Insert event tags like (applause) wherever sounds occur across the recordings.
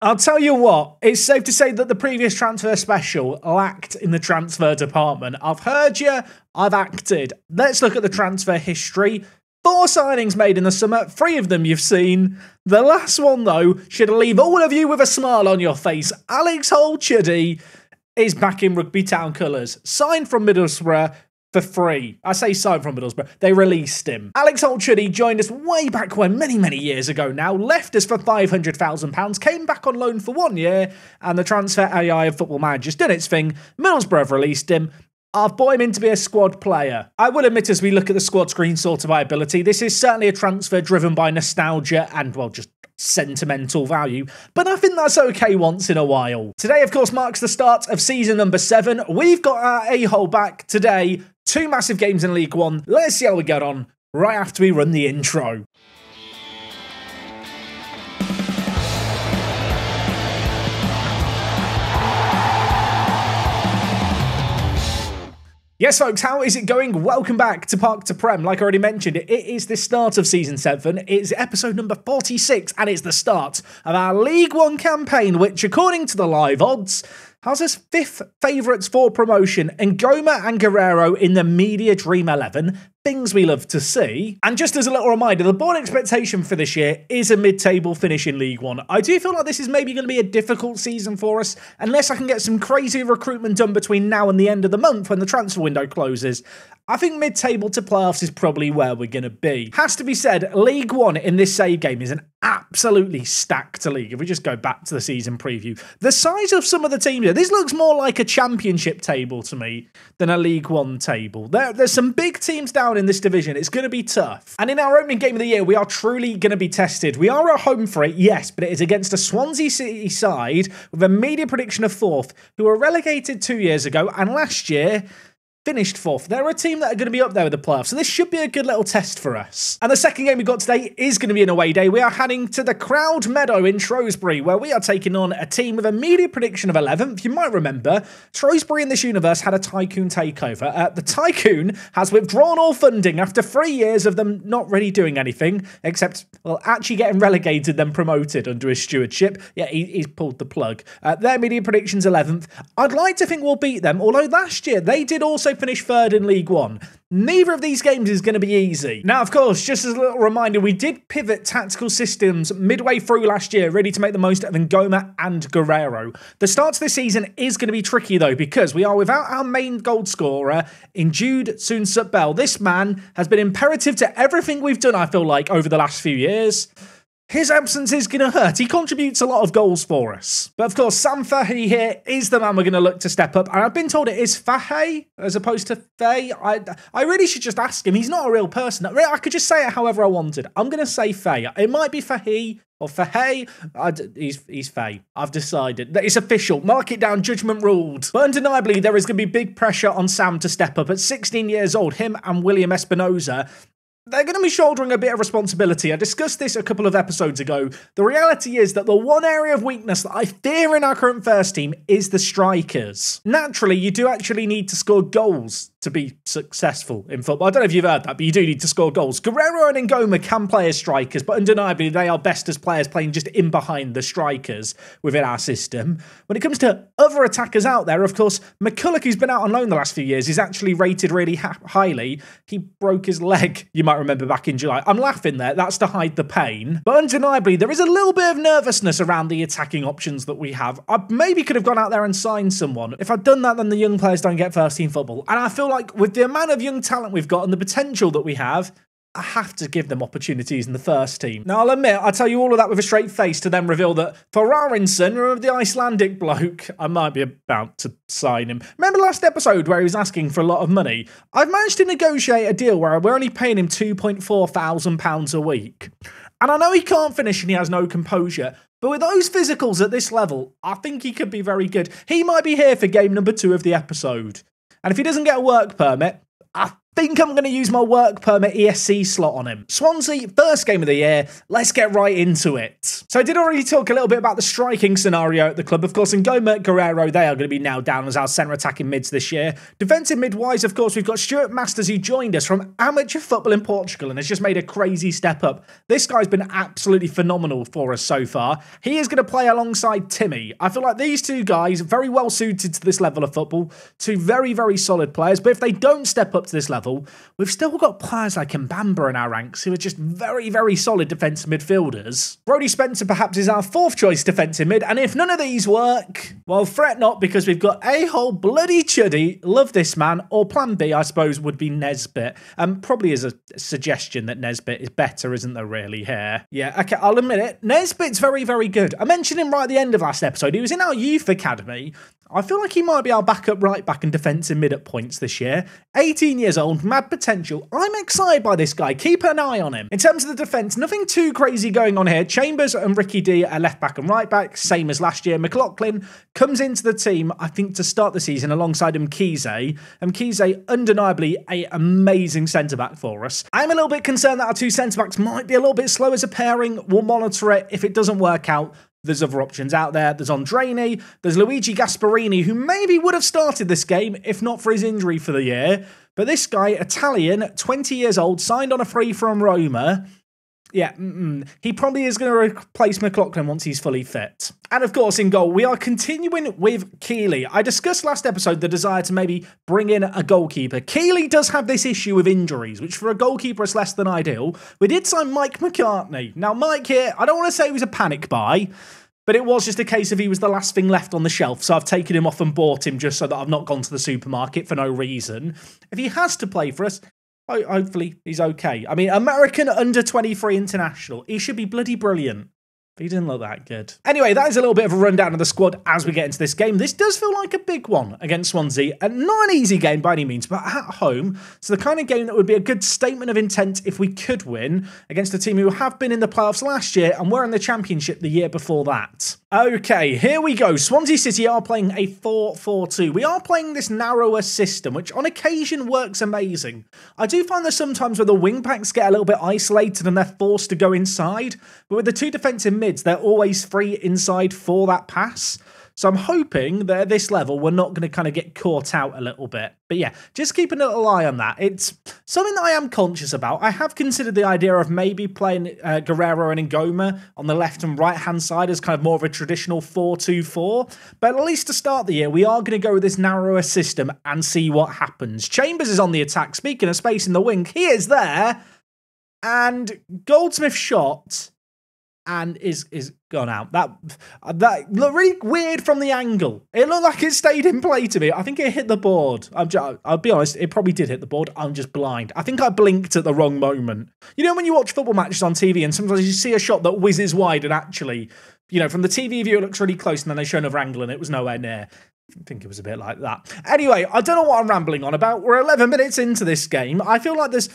I'll tell you what, it's safe to say that the previous transfer special lacked in the transfer department. I've heard you, I've acted. Let's look at the transfer history. Four signings made in the summer, three of them you've seen. The last one, though, should leave all of you with a smile on your face. Alex Holchuddy is back in Rugby Town colours, signed from Middlesbrough for free. I say signed from Middlesbrough. They released him. Alex Holchuddy joined us way back when, many, many years ago now, left us for £500,000, came back on loan for one year, and the transfer AI of Football Manager's done its thing. Middlesbrough have released him. I've bought him in to be a squad player. I will admit, as we look at the squad screen sort of viability, this is certainly a transfer driven by nostalgia and, well, just sentimental value, but I think that's okay once in a while. Today, of course, marks the start of season number seven. We've got our A hole back today, two massive games in League One. Let's see how we get on right after we run the intro. Yes, folks, how is it going? Welcome back to Park to Prem. Like I already mentioned, it is the start of season seven. It's episode number 46, and it's the start of our League One campaign, which, according to the live odds, has us fifth favourites for promotion, Ngoma and Guerrero in the Media Dream 11. Things we love to see. And just as a little reminder, the board expectation for this year is a mid table finish in League One. I do feel like this is maybe going to be a difficult season for us, unless I can get some crazy recruitment done between now and the end of the month when the transfer window closes. I think mid table to playoffs is probably where we're going to be. Has to be said, League One in this save game is an absolutely stacked league. If we just go back to the season preview, the size of some of the teams here, this looks more like a championship table to me than a League One table. There, there's some big teams down in this division. It's going to be tough. And in our opening game of the year, we are truly going to be tested. We are at home for it, yes, but it is against a Swansea City side with a media prediction of fourth, who were relegated two years ago, and last year finished fourth. They're a team that are going to be up there with the playoffs, so this should be a good little test for us. And the second game we've got today is going to be an away day. We are heading to the Croud Meadow in Shrewsbury, where we are taking on a team with a media prediction of 11th. You might remember, Shrewsbury in this universe had a Tycoon takeover. Uh, the Tycoon has withdrawn all funding after three years of them not really doing anything, except, well, actually getting relegated, then promoted under his stewardship. Yeah, he, he's pulled the plug. Uh, their media prediction's 11th. I'd like to think we'll beat them, although last year they did also finish third in League One. Neither of these games is going to be easy. Now, of course, just as a little reminder, we did pivot tactical systems midway through last year, ready to make the most of Ngoma and Guerrero. The start to the season is going to be tricky, though, because we are without our main goal scorer in Jude Soonsup Bell. This man has been imperative to everything we've done, I feel like, over the last few years. His absence is going to hurt. He contributes a lot of goals for us. But of course, Sam Fahey here is the man we're going to look to step up. And I've been told it is Fahey as opposed to Faye. I, I really should just ask him. He's not a real person. I could just say it however I wanted. I'm going to say Faye. It might be Fahey or Fahey. He's, he's Faye. I've decided. that It's official. Mark it down. Judgment ruled. But undeniably, there is going to be big pressure on Sam to step up. At 16 years old, him and William Espinoza they're going to be shouldering a bit of responsibility. I discussed this a couple of episodes ago. The reality is that the one area of weakness that I fear in our current first team is the strikers. Naturally, you do actually need to score goals to be successful in football. I don't know if you've heard that, but you do need to score goals. Guerrero and Ngoma can play as strikers, but undeniably they are best as players playing just in behind the strikers within our system. When it comes to other attackers out there, of course, McCulloch, who's been out on loan the last few years, is actually rated really highly. He broke his leg, (laughs) you might remember back in July. I'm laughing there, that's to hide the pain. But undeniably, there is a little bit of nervousness around the attacking options that we have. I maybe could have gone out there and signed someone. If I'd done that, then the young players don't get first team football. And I feel like with the amount of young talent we've got and the potential that we have, I have to give them opportunities in the first team. Now, I'll admit, I tell you all of that with a straight face to then reveal that Ferrarinson, remember the Icelandic bloke, I might be about to sign him. Remember last episode where he was asking for a lot of money? I've managed to negotiate a deal where we're only paying him £2.4 thousand pounds a week. And I know he can't finish and he has no composure, but with those physicals at this level, I think he could be very good. He might be here for game number two of the episode. And if he doesn't get a work permit, I think I'm going to use my work permit ESC slot on him. Swansea, first game of the year. Let's get right into it. So I did already talk a little bit about the striking scenario at the club. Of course, in Ngoma Guerrero, they are going to be now down as our centre attacking mids this year. Defensive mid-wise, of course, we've got Stuart Masters who joined us from amateur football in Portugal and has just made a crazy step up. This guy's been absolutely phenomenal for us so far. He is going to play alongside Timmy. I feel like these two guys very well suited to this level of football. Two very, very solid players. But if they don't step up to this level, we've still got players like Mbamba in our ranks who are just very, very solid defensive midfielders. Brodie Spencer perhaps is our fourth choice defensive mid. And if none of these work, well, fret not because we've got a whole bloody chuddy. Love this man. Or plan B, I suppose, would be Nisbet. Um, probably is a suggestion that Nisbet is better, isn't there, really, here? Yeah, okay, I'll admit it. Nisbet's very, very good. I mentioned him right at the end of last episode. He was in our youth academy. I feel like he might be our backup right back and defensive mid at points this year. 18 years old, mad potential. I'm excited by this guy. Keep an eye on him. In terms of the defence, nothing too crazy going on here. Chambers and Ricky D are left back and right back, same as last year. McLaughlin comes into the team, I think, to start the season alongside Mkize. Mkize, undeniably, a amazing centre back for us. I'm a little bit concerned that our two centre backs might be a little bit slow as a pairing. We'll monitor it. If it doesn't work out, there's other options out there. There's Andreini, there's Luigi Gasparini, who maybe would have started this game if not for his injury for the year. But this guy, Italian, 20 years old, signed on a free from Roma. Yeah, mm-mm. he probably is going to replace McLaughlin once he's fully fit. And of course, in goal, we are continuing with Keeley. I discussed last episode the desire to maybe bring in a goalkeeper. Keeley does have this issue with injuries, which for a goalkeeper is less than ideal. We did sign Mike McCartney. Now, Mike here, I don't want to say he was a panic buy, but it was just a case of he was the last thing left on the shelf. So I've taken him off and bought him just so that I've not gone to the supermarket for no reason. If he has to play for us, hopefully he's okay. I mean, American under 23 international. He should be bloody brilliant. But he didn't look that good. Anyway, that is a little bit of a rundown of the squad as we get into this game. This does feel like a big one against Swansea. And not an easy game by any means, but at home. So the kind of game that would be a good statement of intent if we could win against a team who have been in the playoffs last year and were in the championship the year before that. Okay, here we go. Swansea City are playing a 4-4-2. We are playing this narrower system, which on occasion works amazing. I do find that sometimes where the wing backs get a little bit isolated and they're forced to go inside, but with the two defensive mids, they're always free inside for that pass. So I'm hoping that at this level, we're not going to kind of get caught out a little bit. But yeah, just keep a little eye on that. It's something that I am conscious about. I have considered the idea of maybe playing uh, Guerrero and Ngoma on the left and right hand side as kind of more of a traditional 4-2-4. But at least to start the year, we are going to go with this narrower system and see what happens. Chambers is on the attack. Speaking of space in the wing, he is there. And Goldsmith shot and is is gone out. That that looked really weird from the angle. It looked like it stayed in play to me. I think it hit the board. I'm just, I'll be honest, it probably did hit the board. I'm just blind. I think I blinked at the wrong moment. You know when you watch football matches on TV and sometimes you see a shot that whizzes wide and actually, you know, from the TV view it looks really close and then they show another angle and it was nowhere near. I think it was a bit like that. Anyway, I don't know what I'm rambling on about. We're 11 minutes into this game. I feel like there's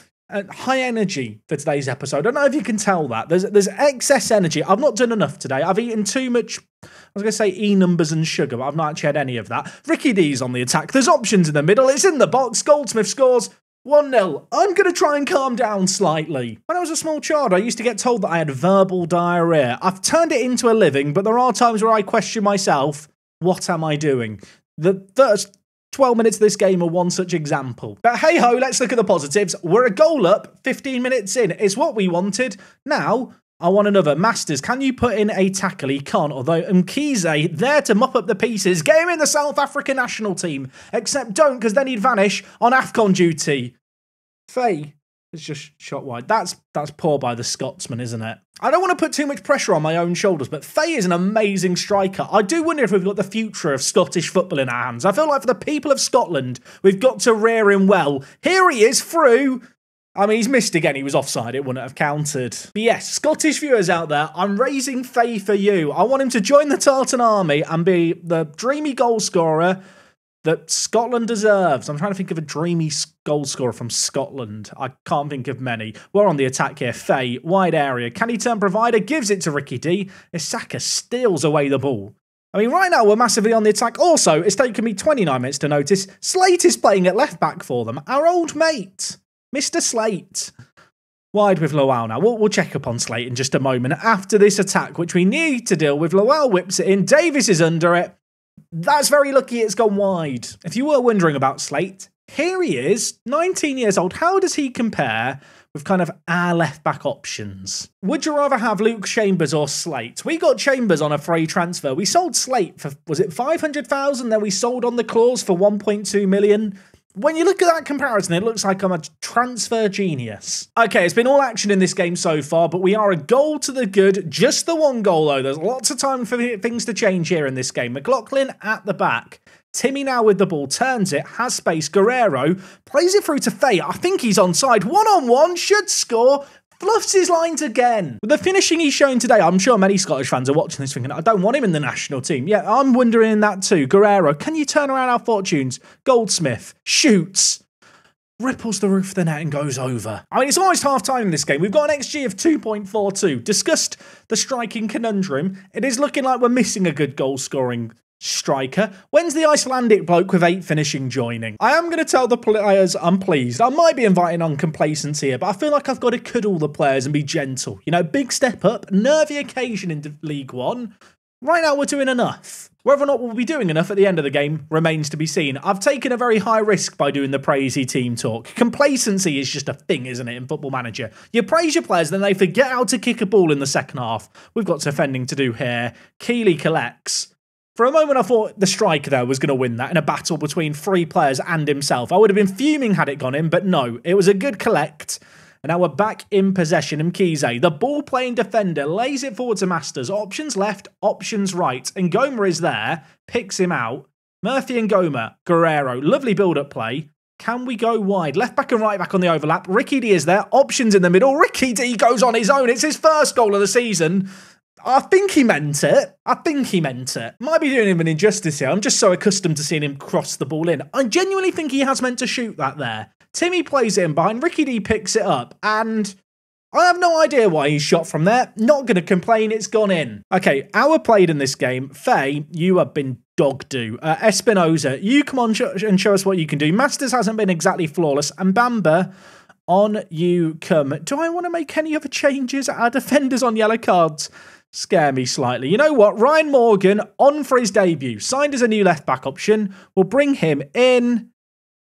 high energy for today's episode. I don't know if you can tell that. There's there's excess energy. I've not done enough today. I've eaten too much. I was going to say E numbers and sugar, but I've not actually had any of that. Ricky D's on the attack. There's options in the middle. It's in the box. Goldsmith scores. 1 0. I'm going to try and calm down slightly. When I was a small child, I used to get told that I had verbal diarrhea. I've turned it into a living, but there are times where I question myself what am I doing? The first 12 minutes of this game are one such example. But hey ho, let's look at the positives. We're a goal up 15 minutes in. It's what we wanted. Now, I want another. Masters, can you put in a tackle? He can't, although Mkize, there to mop up the pieces. Get him in the South African national team. Except don't, because then he'd vanish on AFCON duty. Faye it's just shot wide. That's that's poor by the Scotsman, isn't it? I don't want to put too much pressure on my own shoulders, but Faye is an amazing striker. I do wonder if we've got the future of Scottish football in our hands. I feel like for the people of Scotland, we've got to rear him well. Here he is through. I mean, he's missed again. He was offside. It wouldn't have counted. But yes, Scottish viewers out there, I'm raising Faye for you. I want him to join the Tartan Army and be the dreamy goal scorer that Scotland deserves. I'm trying to think of a dreamy goal scorer from Scotland. I can't think of many. We're on the attack here. Faye, wide area. Can he turn provider? Gives it to Ricky D. Isaka steals away the ball. I mean, right now we're massively on the attack. Also, it's taken me 29 minutes to notice Slate is playing at left back for them. Our old mate, Mr. Slate. Wide with Lowell now. We'll, we'll, check up on Slate in just a moment. After this attack, which we need to deal with, Lowell whips it in. Davis is under it. That's very lucky it's gone wide. If you were wondering about Slate, here he is, 19 years old. How does he compare with kind of our left back options? Would you rather have Luke Chambers or Slate? We got Chambers on a free transfer. We sold Slate for, was it 500,000? Then we sold on the clause for 1.2 million when you look at that comparison, it looks like I'm a transfer genius. Okay, it's been all action in this game so far, but we are a goal to the good. Just the one goal, though. There's lots of time for things to change here in this game. McLaughlin at the back. Timmy now with the ball, turns it, has space. Guerrero plays it through to Faye. I think he's onside. One on one, should score fluffs his lines again. With the finishing he's shown today, I'm sure many Scottish fans are watching this thinking, I don't want him in the national team. Yeah, I'm wondering that too. Guerrero, can you turn around our fortunes? Goldsmith shoots ripples the roof of the net and goes over. I mean, it's almost half time in this game. We've got an XG of 2.42. Discussed the striking conundrum. It is looking like we're missing a good goal scoring striker. When's the Icelandic bloke with eight finishing joining? I am going to tell the players I'm pleased. I might be inviting on complacency here, but I feel like I've got to cuddle the players and be gentle. You know, big step up, nervy occasion in League One. Right now, we're doing enough. Whether or not we'll be doing enough at the end of the game remains to be seen. I've taken a very high risk by doing the praisey team talk. Complacency is just a thing, isn't it, in Football Manager? You praise your players, then they forget how to kick a ball in the second half. We've got defending to do here. Keeley collects. For a moment, I thought the striker there was going to win that in a battle between three players and himself. I would have been fuming had it gone in, but no, it was a good collect. And now we're back in possession. Mkize, the ball playing defender, lays it forward to Masters. Options left, options right. Ngoma is there, picks him out. Murphy and Goma, Guerrero, lovely build up play. Can we go wide? Left back and right back on the overlap. Ricky D is there. Options in the middle. Ricky D goes on his own. It's his first goal of the season. I think he meant it. I think he meant it. Might be doing him an injustice here. I'm just so accustomed to seeing him cross the ball in. I genuinely think he has meant to shoot that there. Timmy plays in behind, Ricky D picks it up, and I have no idea why he shot from there. Not going to complain, it's gone in. Okay, our played in this game. Faye, you have been dog do. Uh, Espinoza, you come on sh and show us what you can do. Masters hasn't been exactly flawless, and Bamba, on you come. Do I want to make any other changes? Our defenders on yellow cards scare me slightly. You know what? Ryan Morgan on for his debut, signed as a new left back option. We'll bring him in,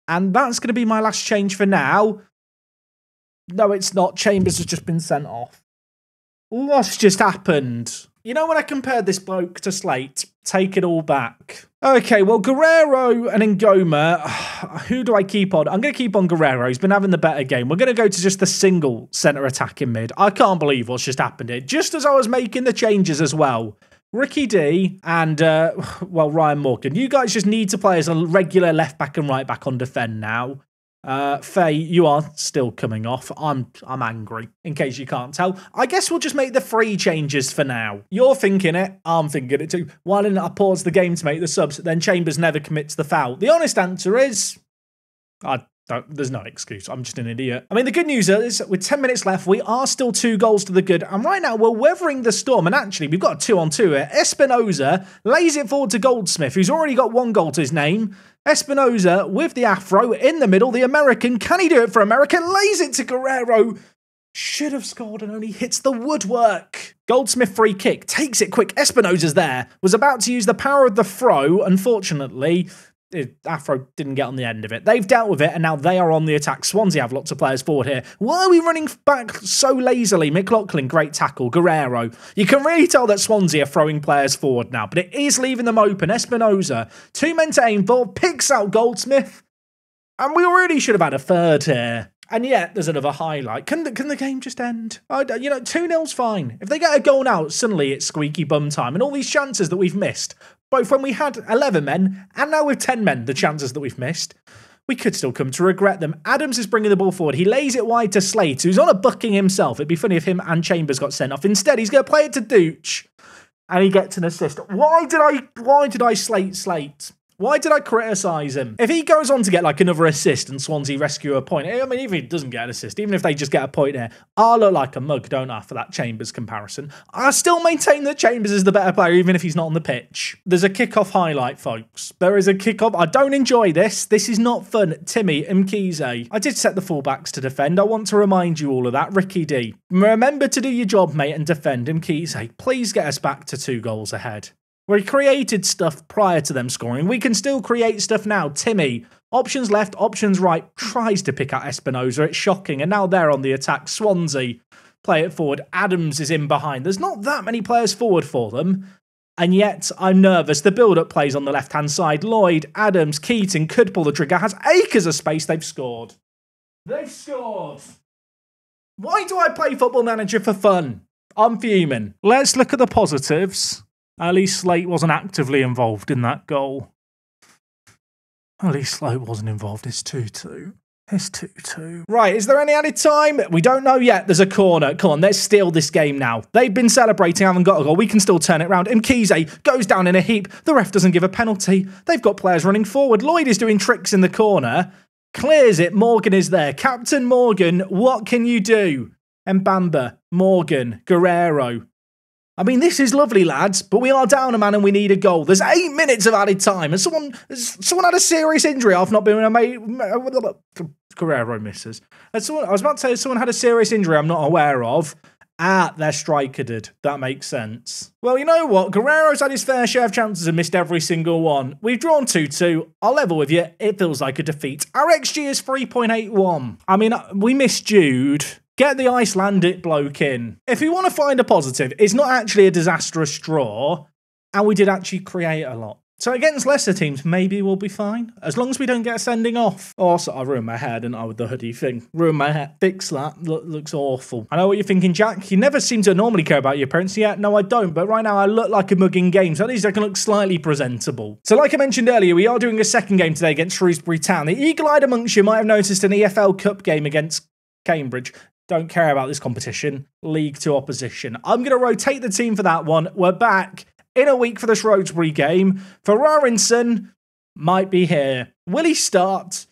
and that's going to be my last change for now. No, it's not. Chambers has just been sent off. What's just happened? You know, when I compared this bloke to Slate, take it all back. Okay, well, Guerrero and Ngoma, (sighs) who do I keep on? I'm going to keep on Guerrero. He's been having the better game. We're going to go to just the single centre attack in mid. I can't believe what's just happened here. Just as I was making the changes as well. Ricky D and, uh, (sighs) well, Ryan Morgan. You guys just need to play as a regular left back and right back on defend now. Uh, Faye, you are still coming off. I'm I'm angry, in case you can't tell. I guess we'll just make the free changes for now. You're thinking it, I'm thinking it too. Why didn't I pause the game to make the subs? Then Chambers never commits the foul. The honest answer is, I there's no excuse. I'm just an idiot. I mean, the good news is, with 10 minutes left, we are still two goals to the good. And right now, we're weathering the storm. And actually, we've got a two on two here. Espinoza lays it forward to Goldsmith, who's already got one goal to his name. Espinoza with the afro in the middle. The American, can he do it for America? Lays it to Guerrero. Should have scored and only hits the woodwork. Goldsmith free kick, takes it quick. Espinoza's there. Was about to use the power of the throw. Unfortunately, Afro didn't get on the end of it. They've dealt with it, and now they are on the attack. Swansea have lots of players forward here. Why are we running back so lazily? McLaughlin, great tackle. Guerrero. You can really tell that Swansea are throwing players forward now, but it is leaving them open. Espinoza, two men to aim for, picks out Goldsmith. And we really should have had a third here. And yet, there's another highlight. Can the, can the game just end? I, you know, 2 0's fine. If they get a goal now, suddenly it's squeaky bum time. And all these chances that we've missed both when we had 11 men and now with 10 men, the chances that we've missed, we could still come to regret them. Adams is bringing the ball forward. He lays it wide to Slate, who's on a bucking himself. It'd be funny if him and Chambers got sent off. Instead, he's going to play it to Dooch, and he gets an assist. Why did I? Why did I slate Slate? Why did I criticise him? If he goes on to get like another assist and Swansea rescue a point, I mean, even if he doesn't get an assist, even if they just get a point here, I look like a mug, don't I, for that Chambers comparison. I still maintain that Chambers is the better player, even if he's not on the pitch. There's a kick-off highlight, folks. There is a kick-off. I don't enjoy this. This is not fun. Timmy Mkize. I did set the fullbacks to defend. I want to remind you all of that. Ricky D. Remember to do your job, mate, and defend Mkize. Please get us back to two goals ahead. We created stuff prior to them scoring. We can still create stuff now. Timmy, options left, options right, tries to pick out Espinoza. It's shocking. And now they're on the attack. Swansea play it forward. Adams is in behind. There's not that many players forward for them. And yet, I'm nervous. The build up plays on the left hand side. Lloyd, Adams, Keating could pull the trigger. Has acres of space. They've scored. They've scored. Why do I play Football Manager for fun? I'm fuming. Let's look at the positives. At least Slate wasn't actively involved in that goal. At least Slate wasn't involved. It's 2 2. It's 2 2. Right, is there any added time? We don't know yet. There's a corner. Come on, let's steal this game now. They've been celebrating, haven't got a goal. We can still turn it around. Mkize goes down in a heap. The ref doesn't give a penalty. They've got players running forward. Lloyd is doing tricks in the corner. Clears it. Morgan is there. Captain Morgan, what can you do? Mbamba, Morgan, Guerrero, I mean, this is lovely, lads, but we are down a man and we need a goal. There's eight minutes of added time, and someone someone had a serious injury. I've not been a Guerrero misses. And someone, I was about to say someone had a serious injury I'm not aware of. Ah, their striker did. That makes sense. Well, you know what? Guerrero's had his fair share of chances and missed every single one. We've drawn 2 2. I'll level with you. It feels like a defeat. Our XG is 3.81. I mean, we missed Jude. Get the Icelandic bloke in. If you want to find a positive, it's not actually a disastrous draw, and we did actually create a lot. So against lesser teams, maybe we'll be fine. As long as we don't get a sending off. Oh, also, I ruined my hair, didn't I, with the hoodie thing? Ruined my hair. Fix that. Look, looks awful. I know what you're thinking, Jack. You never seem to normally care about your appearance. Yeah, no, I don't. But right now, I look like a mug in games. At least I can look slightly presentable. So like I mentioned earlier, we are doing a second game today against Shrewsbury Town. The eagle-eyed amongst you might have noticed an EFL Cup game against Cambridge. Don't care about this competition. League to opposition. I'm going to rotate the team for that one. We're back in a week for the Shrewsbury game. Ferrarinson might be here. Will he start?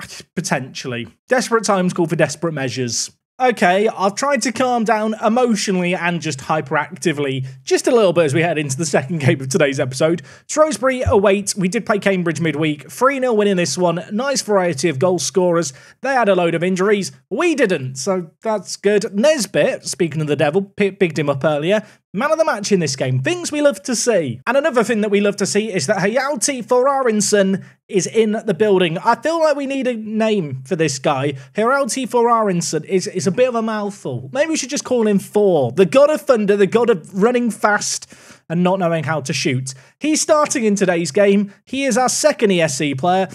(sighs) Potentially. Desperate times call for desperate measures okay, I've tried to calm down emotionally and just hyperactively just a little bit as we head into the second game of today's episode. Shrewsbury await. We did play Cambridge midweek. 3 0 winning this one. Nice variety of goal scorers. They had a load of injuries. We didn't, so that's good. Nisbet, speaking of the devil, picked him up earlier. Man of the match in this game. Things we love to see. And another thing that we love to see is that Hayati Forarinson is in the building. I feel like we need a name for this guy. Hayati Forarinson is, is a bit of a mouthful. Maybe we should just call him Thor. The god of thunder, the god of running fast and not knowing how to shoot. He's starting in today's game. He is our second ESC player.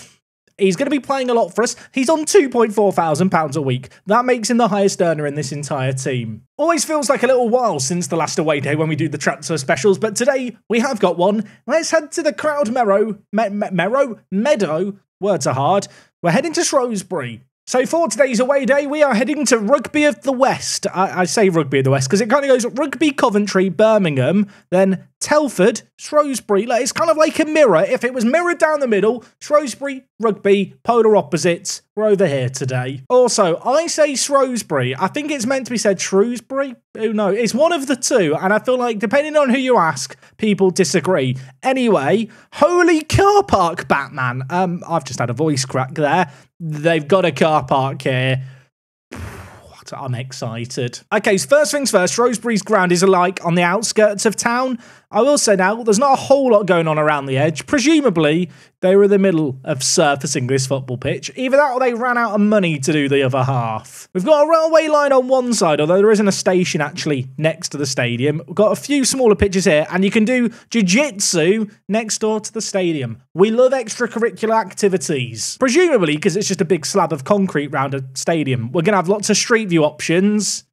He's going to be playing a lot for us. He's on £2.4 thousand pounds a week. That makes him the highest earner in this entire team. Always feels like a little while since the last away day when we do the transfer specials, but today we have got one. Let's head to the crowd Merrow, me- me- Merrow, Meadow. Words are hard. We're heading to Shrewsbury. So for today's away day, we are heading to Rugby of the West. I, I say Rugby of the West because it kind of goes Rugby, Coventry, Birmingham, then Telford, Shrewsbury. Like, it's kind of like a mirror. If it was mirrored down the middle, Shrewsbury, Rugby, polar opposites. We're over here today. Also, I say Shrewsbury. I think it's meant to be said Shrewsbury. Who knows? It's one of the two, and I feel like depending on who you ask, people disagree. Anyway, holy car park, Batman. Um, I've just had a voice crack there. They've got a car park here. I'm excited. Okay, so first things first, Shrewsbury's ground is alike on the outskirts of town. I will say now, there's not a whole lot going on around the edge. Presumably, they were in the middle of surfacing this football pitch. Either that or they ran out of money to do the other half. We've got a railway line on one side, although there isn't a station actually next to the stadium. We've got a few smaller pitches here, and you can do jiu-jitsu next door to the stadium. We love extracurricular activities. Presumably, because it's just a big slab of concrete round a stadium. We're going to have lots of street view options.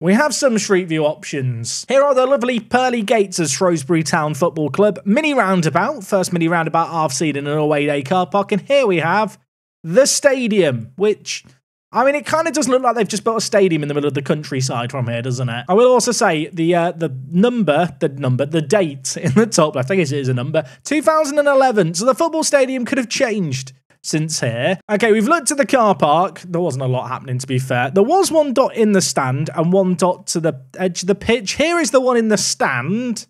We have some street view options. Here are the lovely pearly gates of Shrewsbury Town Football Club. Mini roundabout, first mini roundabout I've seen in an away day car park. And here we have the stadium, which I mean, it kind of doesn't look like they've just built a stadium in the middle of the countryside from here, doesn't it? I will also say the uh, the number, the number, the date (laughs) in the top left, I guess it is a number, 2011. So the football stadium could have changed since here. Okay, we've looked at the car park. There wasn't a lot happening, to be fair. There was one dot in the stand and one dot to the edge of the pitch. Here is the one in the stand.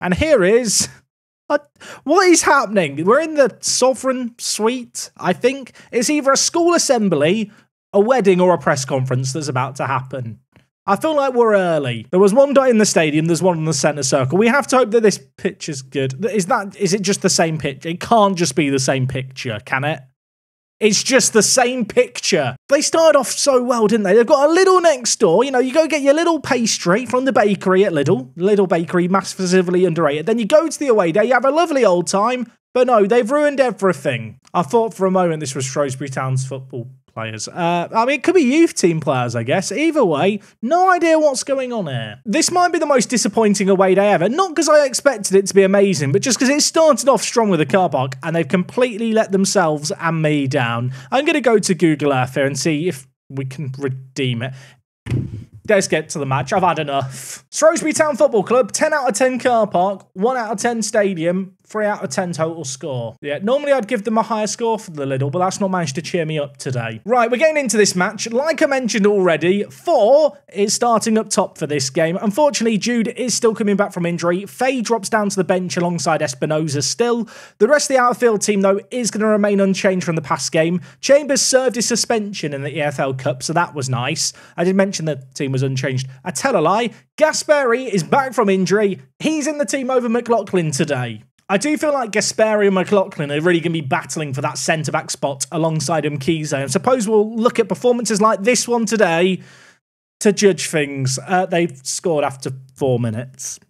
And here is what is happening? We're in the sovereign suite, I think. It's either a school assembly, a wedding, or a press conference that's about to happen. I feel like we're early. There was one dot in the stadium, there's one in the centre circle. We have to hope that this pitch is good. Is that is it just the same pitch? It can't just be the same picture, can it? It's just the same picture. They started off so well, didn't they? They've got a little next door. You know, you go get your little pastry from the bakery at Lidl. Little bakery, massively underrated. Then you go to the away day, you have a lovely old time. But no, they've ruined everything. I thought for a moment this was Shrewsbury Town's football players. Uh, I mean, it could be youth team players, I guess. Either way, no idea what's going on here. This might be the most disappointing away day ever. Not because I expected it to be amazing, but just because it started off strong with the car park and they've completely let themselves and me down. I'm going to go to Google Earth here and see if we can redeem it. Let's get to the match. I've had enough. Shrewsbury Town Football Club, 10 out of 10 car park, 1 out of 10 stadium, 3 out of 10 total score. Yeah, normally I'd give them a higher score for the Lidl, but that's not managed to cheer me up today. Right, we're getting into this match. Like I mentioned already, Thor is starting up top for this game. Unfortunately, Jude is still coming back from injury. Faye drops down to the bench alongside Espinoza still. The rest of the outfield team, though, is going to remain unchanged from the past game. Chambers served his suspension in the EFL Cup, so that was nice. I did mention the team was unchanged. I tell a lie. Gasperi is back from injury. He's in the team over McLaughlin today. I do feel like Gasperi and McLaughlin are really going to be battling for that centre back spot alongside Mkize. I suppose we'll look at performances like this one today to judge things. Uh, they've scored after four minutes.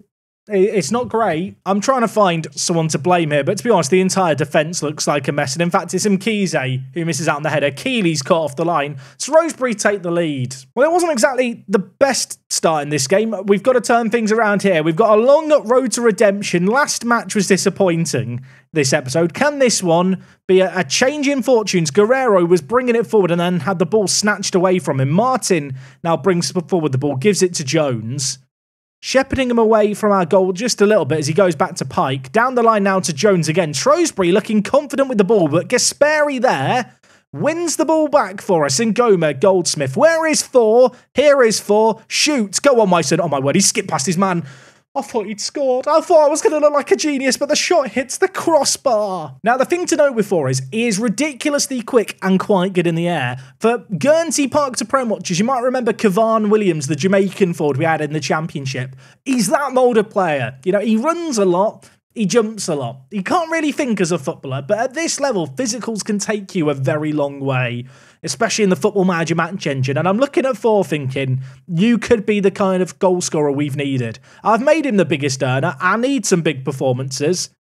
It's not great. I'm trying to find someone to blame here, but to be honest, the entire defence looks like a mess. And in fact, it's Mkize who misses out on the header. Keeley's caught off the line. So Shrewsbury take the lead. Well, it wasn't exactly the best start in this game. We've got to turn things around here. We've got a long road to redemption. Last match was disappointing this episode. Can this one be a change in fortunes? Guerrero was bringing it forward and then had the ball snatched away from him. Martin now brings forward the ball, gives it to Jones shepherding him away from our goal just a little bit as he goes back to Pike. Down the line now to Jones again. Shrewsbury looking confident with the ball, but Gasperi there wins the ball back for us. Ngoma, Goldsmith. Where is Thor? Here is Thor. Shoot. Go on, my son. Oh, my word. He skipped past his man. I thought he'd scored. I thought I was going to look like a genius, but the shot hits the crossbar. Now, the thing to note is he is ridiculously quick and quite good in the air. For Guernsey Park to Prem watchers, you might remember Kavan Williams, the Jamaican forward we had in the championship. He's that mould of player. You know, he runs a lot, he jumps a lot. He can't really think as a footballer, but at this level, physicals can take you a very long way especially in the football manager match engine. And I'm looking at Thor thinking, you could be the kind of goal scorer we've needed. I've made him the biggest earner. I need some big performances.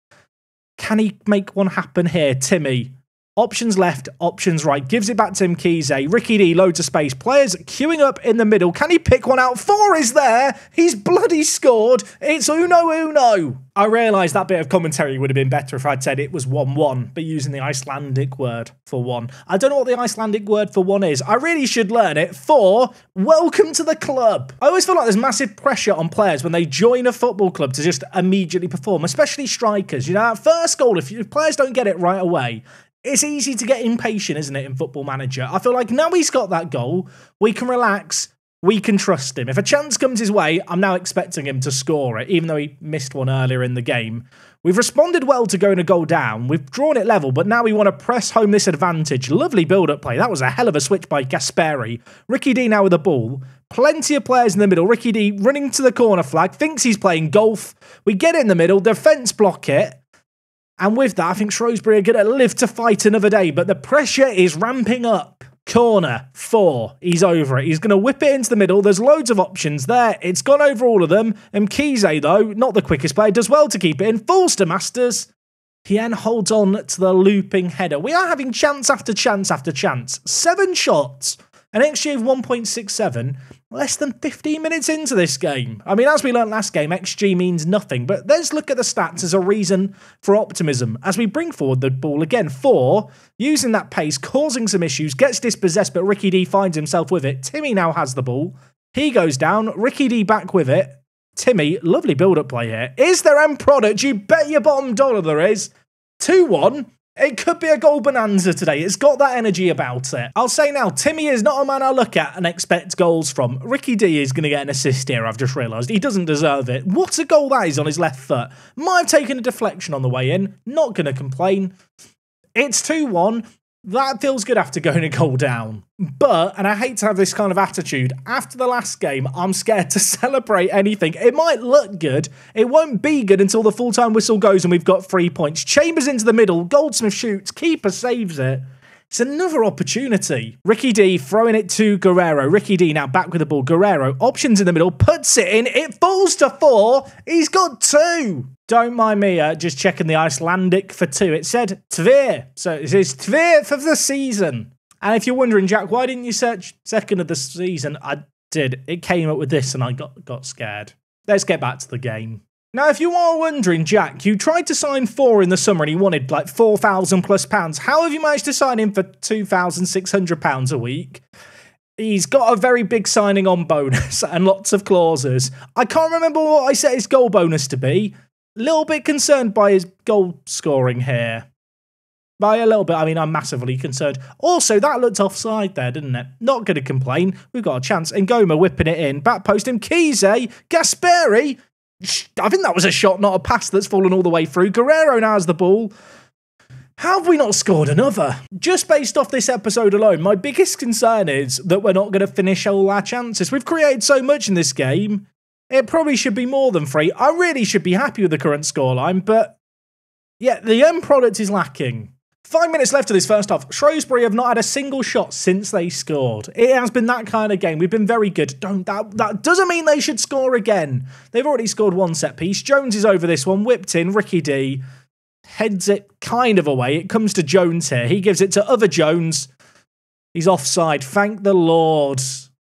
Can he make one happen here, Timmy? Options left, options right. Gives it back to Mkize. Ricky D, loads of space. Players queuing up in the middle. Can he pick one out? Thor is there. He's bloody scored. It's uno uno. I realised that bit of commentary would have been better if I'd said it was 1 1, but using the Icelandic word for one. I don't know what the Icelandic word for one is. I really should learn it. For welcome to the club. I always feel like there's massive pressure on players when they join a football club to just immediately perform, especially strikers. You know, first goal, if players don't get it right away, it's easy to get impatient, isn't it, in Football Manager? I feel like now he's got that goal, we can relax, we can trust him. If a chance comes his way, I'm now expecting him to score it, even though he missed one earlier in the game. We've responded well to going a goal down. We've drawn it level, but now we want to press home this advantage. Lovely build-up play. That was a hell of a switch by Gasperi. Ricky D now with the ball. Plenty of players in the middle. Ricky D running to the corner flag, thinks he's playing golf. We get in the middle, defence block it. And with that, I think Shrewsbury are going to live to fight another day, but the pressure is ramping up. Corner, Thor. He's over it. He's going to whip it into the middle. There's loads of options there. It's gone over all of them. Mkize, though, not the quickest player, does well to keep it in. Falls to Masters. Hien holds on to the looping header. We are having chance after chance after chance. Seven shots, an XG of 1.67. less than 15 minutes into this game. I mean, as we learned last game, XG means nothing, but let's look at the stats as a reason for optimism as we bring forward the ball again. Thor, using that pace, causing some issues, gets dispossessed, but Ricky D finds himself with it. Timmy now has the ball. He goes down, Ricky D back with it. Timmy, lovely build up play here. Is there end product? You bet your bottom dollar there is. 2 1. It could be a goal bonanza today. It's got that energy about it. I'll say now, Timmy is not a man I look at and expect goals from. Ricky D is going to get an assist here, I've just realised. He doesn't deserve it. What a goal that is on his left foot. Might have taken a deflection on the way in. Not going to complain. It's 2 1. That feels good after going a goal down. But, and I hate to have this kind of attitude, after the last game, I'm scared to (laughs) celebrate anything. It might look good, it won't be good until the full time whistle goes and we've got three points. Chambers into the middle, Goldsmith shoots, keeper saves it. It's another opportunity. Ricky D throwing it to Guerrero. Ricky D now back with the ball. Guerrero options in the middle, puts it in. It falls to Thor. He's got two. Don't mind me uh, just checking the Icelandic for two. It said Tveir. So it says Tveir for the season. And if you're wondering, Jack, why didn't you search second of the season? I did. It came up with this and I got, got scared. Let's get back to the game. Now, if you are wondering, Jack, you tried to sign Thor in the summer and he wanted like 4,000 plus pounds. How have you managed to sign him for 2,600 pounds a week? He's got a very big signing on bonus (laughs) and lots of clauses. I can't remember what I set his goal bonus to be. Little bit concerned by his goal scoring here. By a little bit, I mean, I'm massively concerned. Also, that looked offside there, didn't it? Not going to complain. We've got a chance. Ngoma whipping it in. Back post him. Kize. Gasperi. I think that was a shot, not a pass that's fallen all the way through. Guerrero now has the ball. How have we not scored another? Just based off this episode alone, my biggest concern is that we're not going to finish all our chances. We've created so much in this game. It probably should be more than three. I really should be happy with the current scoreline, but yeah, the end product is lacking. Five minutes left of this first half. Shrewsbury have not had a single shot since they scored. It has been that kind of game. We've been very good. Don't that that doesn't mean they should score again. They've already scored one set piece. Jones is over this one, whipped in. Ricky D heads it kind of away. It comes to Jones here. He gives it to other Jones. He's offside. Thank the Lord.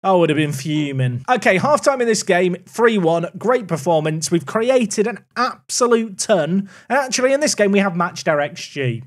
I would have been fuming. Okay, halftime in this game, 3 1. Great performance. We've created an absolute ton. And actually, in this game, we have matched our XG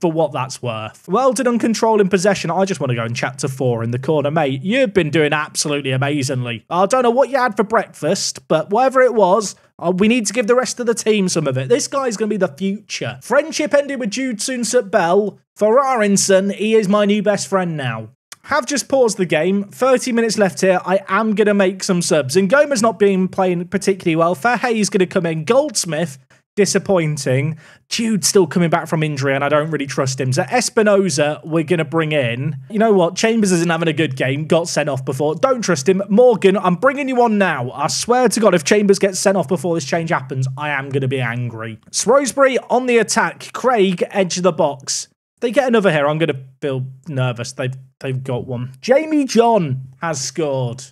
for what that's worth. Well done on controlling possession. I just want to go in chapter four in the corner, mate. You've been doing absolutely amazingly. I don't know what you had for breakfast, but whatever it was, uh, we need to give the rest of the team some of it. This guy's going to be the future. Friendship ended with Jude Soonsup Bell. For Aronson, he is my new best friend now have just paused the game. 30 minutes left here. I am going to make some subs. Ngoma's not been playing particularly well. Fahey's going to come in. Goldsmith disappointing. Jude still coming back from injury, and I don't really trust him. So Espinoza, we're to bring in. You know what? Chambers isn't having a good game. Got sent off before. Don't trust him. Morgan, I'm bringing you on now. I swear to God, if Chambers gets sent off before this change happens, I am to be angry. Shrewsbury on the attack. Craig, edge of the box. They get another here. I'm to feel nervous. They've, they've got one. Jamie John has scored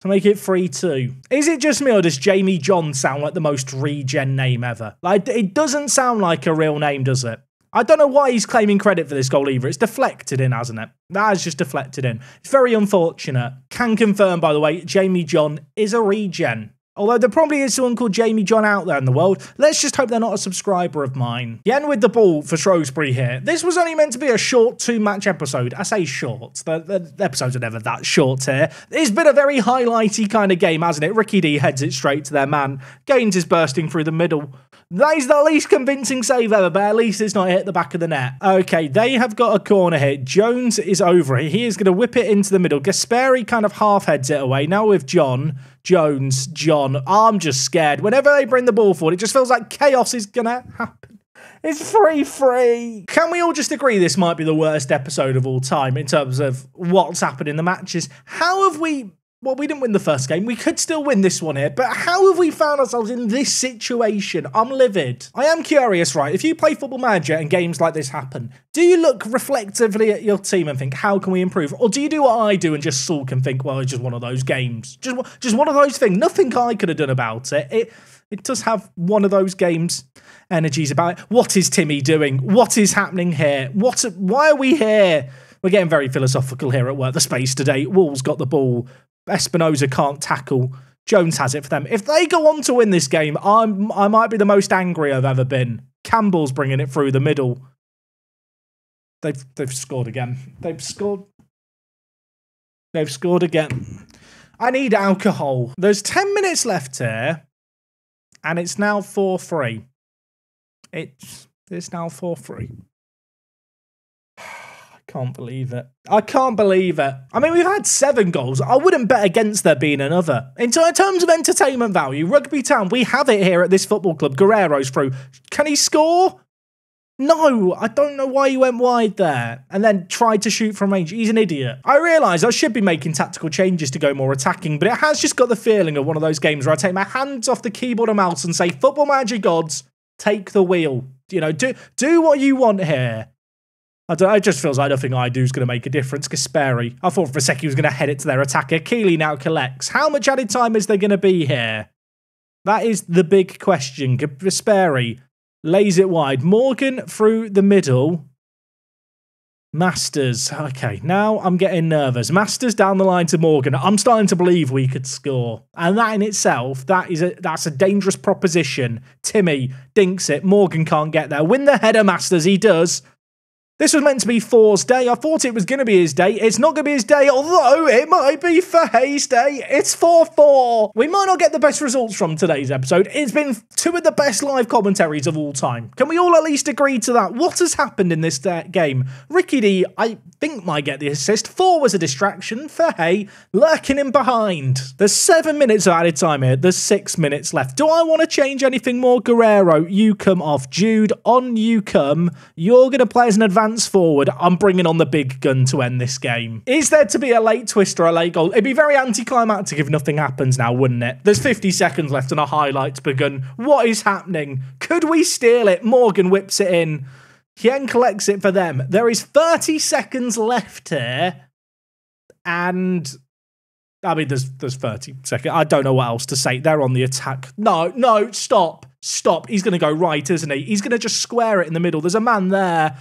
to make it 3 2. Is it just me or does Jamie John sound like the most regen name ever? Like, it doesn't sound like a real name, does it? I don't know why he's claiming credit for this goal either. It's deflected in, hasn't it? That is just deflected in. It's very unfortunate. Can confirm, by the way, Jamie John is a regen. Although there probably is someone called Jamie John out there in the world. Let's just hope they're not a subscriber of mine. Yen with the ball for Shrewsbury here. This was only meant to be a short two-match episode. I say short. The, the, episodes are never that short here. It's been a very highlighty kind of game, hasn't it? Ricky D heads it straight to their man. Gaines is bursting through the middle. That is the least convincing save ever, but at least it's not hit the back of the net. Okay, they have got a corner hit. Jones is over it. He is going to whip it into the middle. Gasperi kind of half heads it away. Now with John. Jones, John. I'm just scared. Whenever they bring the ball forward, it just feels like chaos is going to happen. It's free free. Can we all just agree this might be the worst episode of all time in terms of what's happened in the matches? How have we well, we didn't win the first game. We could still win this one here, but how have we found ourselves in this situation? I'm livid. I am curious, right? If you play Football Manager and games like this happen, do you look reflectively at your team and think, how can we improve? Or do you do what I do and just sulk and think, well, it's just one of those games? Just, just one of those things. Nothing I could have done about it. It it does have one of those games energies about it. What is Timmy doing? What is happening here? What? Why are we here? We're getting very philosophical here at WorkTheSpace today. Wolves got the ball Espinoza can't tackle. Jones has it for them. If they go on to win this game, I'm I might be the most angry I've ever been. Campbell's bringing it through the middle. They've they've scored again. They've scored. They've scored again. I need alcohol. There's 10 minutes left here, and it's now 4 3. It's, it's now 4 3. Can't believe it. I can't believe it. I mean, we've had seven goals. I wouldn't bet against there being another. In terms of entertainment value, Rugby Town, we have it here at this football club. Guerrero's through. Can he score? No, I don't know why he went wide there and then tried to shoot from range. He's an idiot. I realise I should be making tactical changes to go more attacking, but it has just got the feeling of one of those games where I take my hands off the keyboard and mouse and say, Football Manager gods, take the wheel. You know, do do what you want here. I don't, it just feels like nothing I do is going to make a difference. Gasperi, I thought he was going to head it to their attacker. Keeley now collects. How much added time is there going to be here? That is the big question. Gasperi lays it wide. Morgan through the middle. Masters. Okay, now I'm getting nervous. Masters down the line to Morgan. I'm starting to believe we could score. And that in itself, that is a that's a dangerous proposition. Timmy dinks it. Morgan can't get there. Win the header, Masters. He does. This was meant to be Thor's day. I thought it was going to be his day. It's not going to be his day, although it might be for Hay's day. It's 4 4. We might not get the best results from today's episode. It's been two of the best live commentaries of all time. Can we all at least agree to that? What has happened in this uh, game? Ricky D, I think, might get the assist. Four was a distraction. For Hay lurking in behind. There's seven minutes of added time here. There's six minutes left. Do I want to change anything more? Guerrero, you come off. Jude, on you come. You're going to play as an advance forward, I'm bringing on the big gun to end this game. Is there to be a late twist or a late goal? It'd be very anticlimactic if nothing happens now, wouldn't it? There's 50 seconds left and a highlight's begun. What is happening? Could we steal it? Morgan whips it in. Hien collects it for them. There is 30 seconds left here. And I mean, there's there's 30 seconds. I don't know what else to say. They're on the attack. No, no, stop. Stop. He's going to go right, isn't he? He's going to just square it in the middle. There's a man there.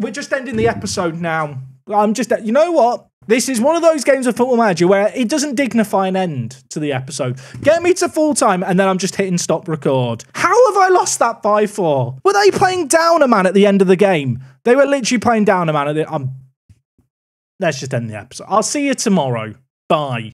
we're just ending the episode now. I'm just, you know what? This is one of those games of Football Manager where it doesn't dignify an end to the episode. Get me to full time and then I'm just hitting stop record. How have I lost that by four? Were they playing down a man at the end of the game? They were literally playing down a man at the. Um, let's just end the episode. I'll see you tomorrow. Bye.